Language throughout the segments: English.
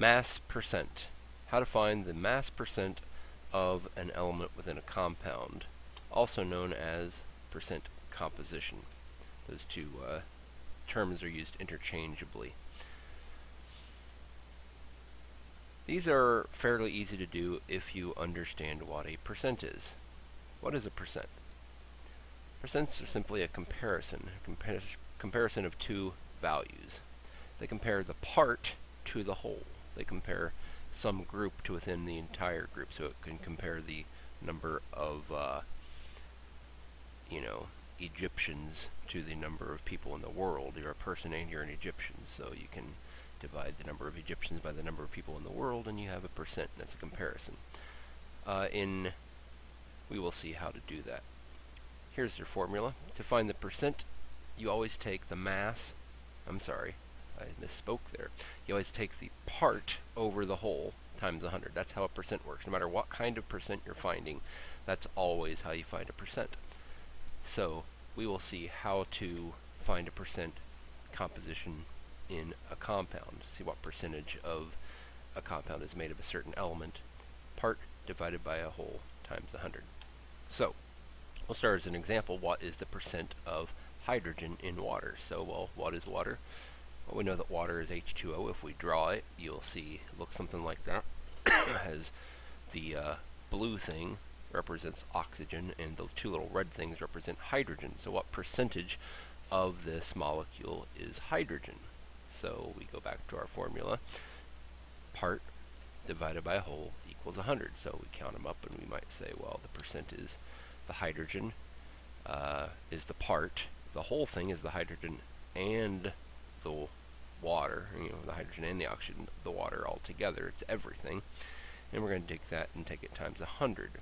Mass percent. How to find the mass percent of an element within a compound, also known as percent composition. Those two uh, terms are used interchangeably. These are fairly easy to do if you understand what a percent is. What is a percent? Percents are simply a comparison, a compar comparison of two values. They compare the part to the whole. Compare some group to within the entire group, so it can compare the number of, uh, you know, Egyptians to the number of people in the world. You're a person and you're an Egyptian, so you can divide the number of Egyptians by the number of people in the world, and you have a percent. That's a comparison. Uh, in we will see how to do that. Here's your formula. To find the percent, you always take the mass. I'm sorry, I misspoke there. You always take the part over the whole times 100. That's how a percent works. No matter what kind of percent you're finding, that's always how you find a percent. So we will see how to find a percent composition in a compound. See what percentage of a compound is made of a certain element. Part divided by a whole times 100. So we'll start as an example. What is the percent of hydrogen in water? So, well, what is water? Well, we know that water is H2O. If we draw it, you'll see it looks something like that. has the uh, blue thing represents oxygen, and the two little red things represent hydrogen. So what percentage of this molecule is hydrogen? So we go back to our formula. Part divided by whole equals 100. So we count them up and we might say, well, the percent is the hydrogen uh, is the part. The whole thing is the hydrogen and the water, you know, the hydrogen and the oxygen, of the water all together. It's everything. And we're going to take that and take it times 100.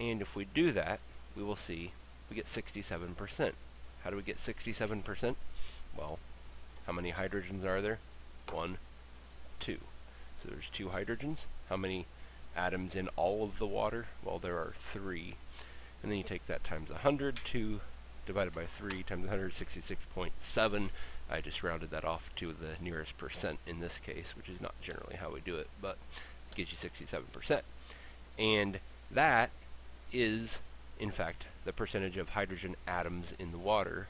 And if we do that, we will see we get 67%. How do we get 67%? Well, how many hydrogens are there? One, two. So there's two hydrogens. How many atoms in all of the water? Well, there are three. And then you take that times 100, 2 divided by 3 times 166.7. I just rounded that off to the nearest percent in this case, which is not generally how we do it, but it gives you 67%. And that is, in fact, the percentage of hydrogen atoms in the water,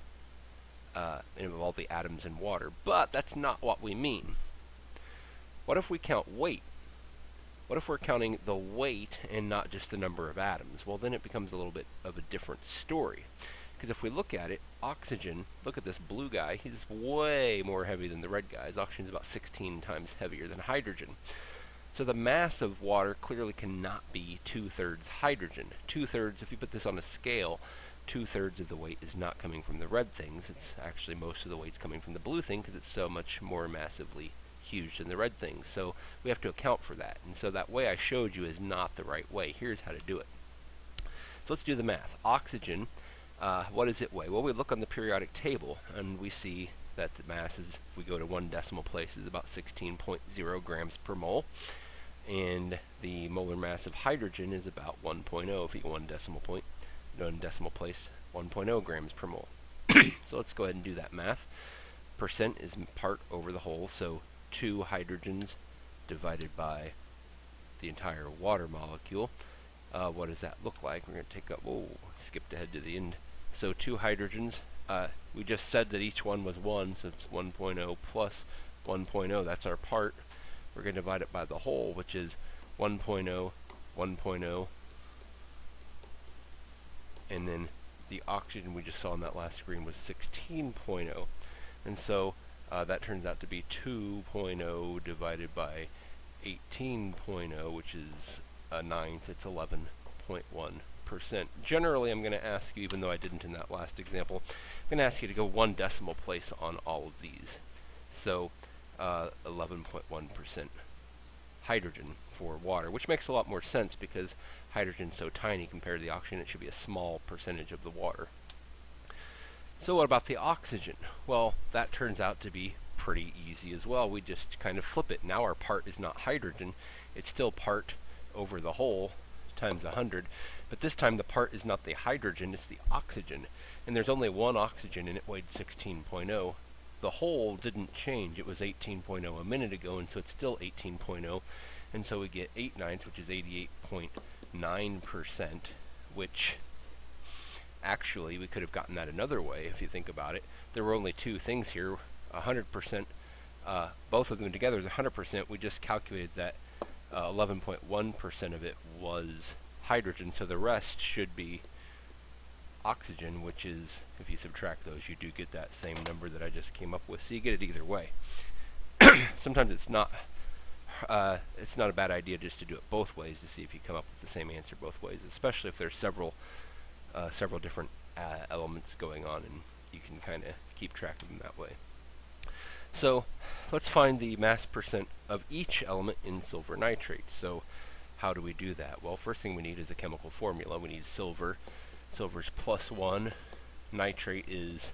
uh, of all the atoms in water. But that's not what we mean. What if we count weight? What if we're counting the weight and not just the number of atoms? Well, then it becomes a little bit of a different story. Because if we look at it, oxygen, look at this blue guy, he's way more heavy than the red guys. Oxygen is about 16 times heavier than hydrogen. So the mass of water clearly cannot be two-thirds hydrogen. Two-thirds, if you put this on a scale, two-thirds of the weight is not coming from the red things. It's actually most of the weight's coming from the blue thing because it's so much more massively huge than the red things. So we have to account for that. And so that way I showed you is not the right way. Here's how to do it. So let's do the math. Oxygen, uh, what does it weigh? Well, we look on the periodic table and we see that the mass is, if we go to one decimal place, is about 16.0 grams per mole and the molar mass of hydrogen is about 1.0 if you go one decimal point, one decimal place, 1.0 grams per mole. so let's go ahead and do that math. Percent is part over the whole, so two hydrogens divided by the entire water molecule. Uh, what does that look like? We're going to take up, whoa, skipped ahead to the end. So two hydrogens, uh, we just said that each one was 1, so it's 1.0 plus 1.0, that's our part we're going to divide it by the whole, which is 1.0, 1.0, and then the oxygen we just saw on that last screen was 16.0. And so uh, that turns out to be 2.0 divided by 18.0, which is a ninth, it's 11.1%. Generally, I'm going to ask you, even though I didn't in that last example, I'm going to ask you to go one decimal place on all of these. So 11.1% uh, hydrogen for water, which makes a lot more sense because hydrogen's so tiny compared to the oxygen, it should be a small percentage of the water. So what about the oxygen? Well, that turns out to be pretty easy as well. We just kind of flip it. Now our part is not hydrogen, it's still part over the whole times 100, but this time the part is not the hydrogen, it's the oxygen. And there's only one oxygen and it weighed 16.0 the whole didn't change. It was 18.0 a minute ago, and so it's still 18.0. And so we get 8 ninths, which is 88.9%, which actually we could have gotten that another way if you think about it. There were only two things here, 100%, uh, both of them together is 100%. We just calculated that 11.1% uh, of it was hydrogen, so the rest should be oxygen, which is, if you subtract those, you do get that same number that I just came up with. So you get it either way. Sometimes it's not uh, it's not a bad idea just to do it both ways to see if you come up with the same answer both ways, especially if there's several uh, several different uh, elements going on and you can kind of keep track of them that way. So let's find the mass percent of each element in silver nitrate. So how do we do that? Well, first thing we need is a chemical formula. We need silver. Silver is plus 1. Nitrate is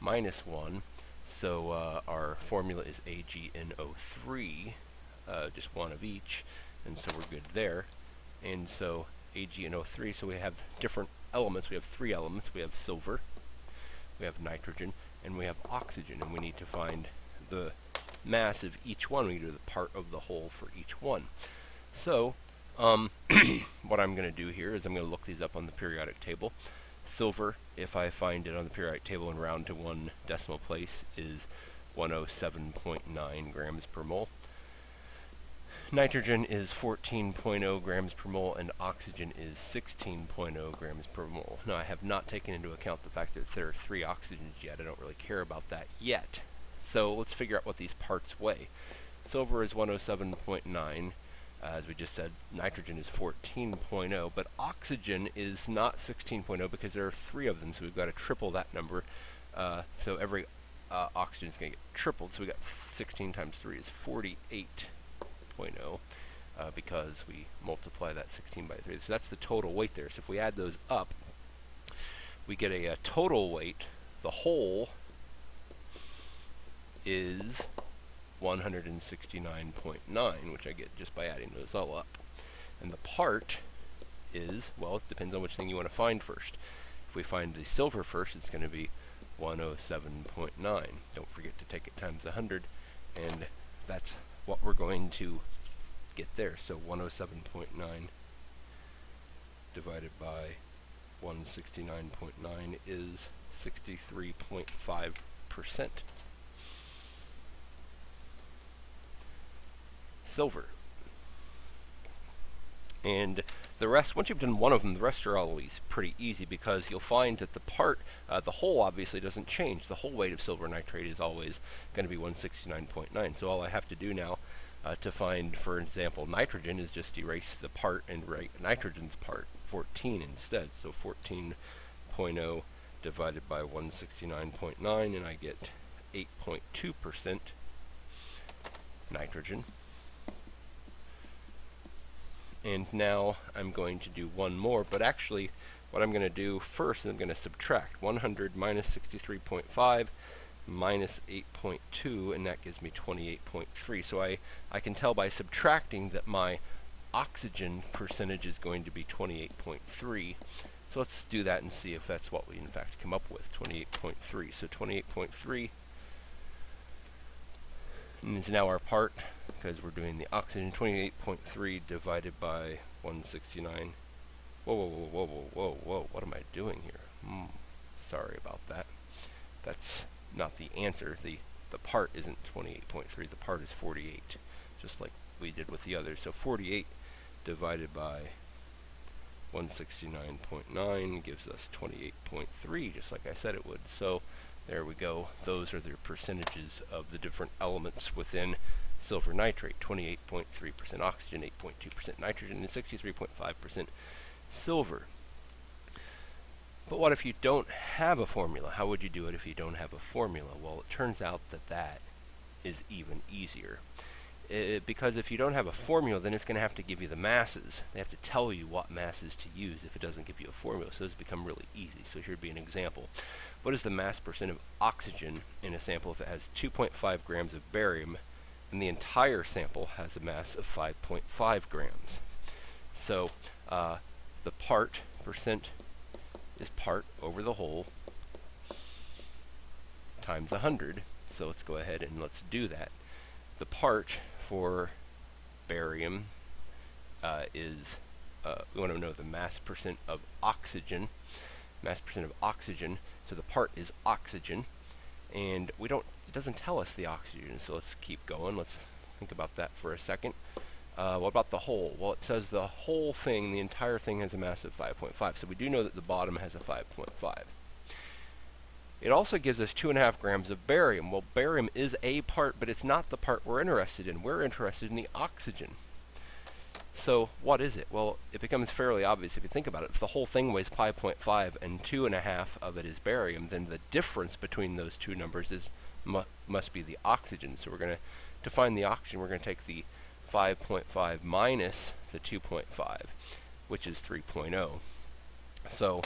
minus 1. So uh, our formula is AgNO3, uh, just one of each, and so we're good there. And so AgNO3, so we have different elements. We have three elements. We have silver, we have nitrogen, and we have oxygen, and we need to find the mass of each one. We do the part of the whole for each one. So um, what I'm going to do here is I'm going to look these up on the periodic table. Silver, if I find it on the periodic table and round to one decimal place, is 107.9 grams per mole. Nitrogen is 14.0 grams per mole, and oxygen is 16.0 grams per mole. Now, I have not taken into account the fact that there are three oxygens yet. I don't really care about that yet. So let's figure out what these parts weigh. Silver is 107.9 as we just said, nitrogen is 14.0, but oxygen is not 16.0 because there are three of them, so we've got to triple that number. Uh, so every uh, oxygen is going to get tripled, so we got 16 times 3 is 48.0 uh, because we multiply that 16 by 3. So that's the total weight there. So if we add those up, we get a, a total weight. The whole is 169.9, which I get just by adding those all up. And the part is, well, it depends on which thing you want to find first. If we find the silver first, it's going to be 107.9. Don't forget to take it times 100, and that's what we're going to get there. So 107.9 divided by 169.9 is 63.5 silver. And the rest, once you've done one of them, the rest are always pretty easy because you'll find that the part, uh, the whole obviously doesn't change. The whole weight of silver nitrate is always going to be 169.9. So all I have to do now uh, to find, for example, nitrogen is just erase the part and write nitrogen's part, 14 instead. So 14.0 divided by 169.9 and I get 8.2% nitrogen. And now I'm going to do one more, but actually what I'm going to do first is I'm going to subtract 100 minus 63.5 minus 8.2 and that gives me 28.3 so I, I can tell by subtracting that my oxygen percentage is going to be 28.3 so let's do that and see if that's what we in fact come up with 28.3 so 28.3 is now our part because we're doing the oxygen 28.3 divided by 169. Whoa, whoa, whoa, whoa, whoa, whoa, whoa, what am I doing here? Mm, sorry about that. That's not the answer. The, the part isn't 28.3, the part is 48, just like we did with the others. So 48 divided by 169.9 gives us 28.3, just like I said it would. So there we go. Those are the percentages of the different elements within silver nitrate. 28.3% oxygen, 8.2% nitrogen, and 63.5% silver. But what if you don't have a formula? How would you do it if you don't have a formula? Well, it turns out that that is even easier. It, because if you don't have a formula, then it's going to have to give you the masses. They have to tell you what masses to use if it doesn't give you a formula. So it's become really easy. So here'd be an example. What is the mass percent of oxygen in a sample if it has 2.5 grams of barium and the entire sample has a mass of 5.5 grams? So uh, the part percent is part over the whole times 100. So let's go ahead and let's do that. The part for barium uh, is, uh, we want to know the mass percent of oxygen, mass percent of oxygen, so the part is oxygen, and we don't, it doesn't tell us the oxygen, so let's keep going, let's think about that for a second. Uh, what about the whole? Well, it says the whole thing, the entire thing has a mass of 5.5, so we do know that the bottom has a 5.5. It also gives us 2.5 grams of barium. Well, barium is a part, but it's not the part we're interested in. We're interested in the oxygen. So what is it? Well, it becomes fairly obvious if you think about it. If the whole thing weighs 5.5 and 2.5 of it is barium, then the difference between those two numbers is mu must be the oxygen. So we're going to, to find the oxygen, we're going to take the 5.5 minus the 2.5, which is 3.0. So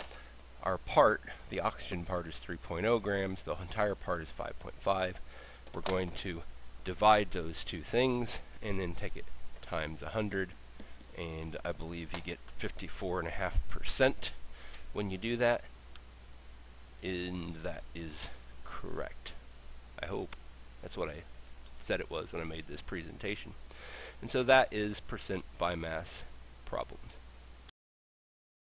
our part, the oxygen part is 3.0 grams, the entire part is 5.5. We're going to divide those two things and then take it times 100 and I believe you get 54.5% when you do that and that is correct. I hope. That's what I said it was when I made this presentation. And so that is percent by mass problems.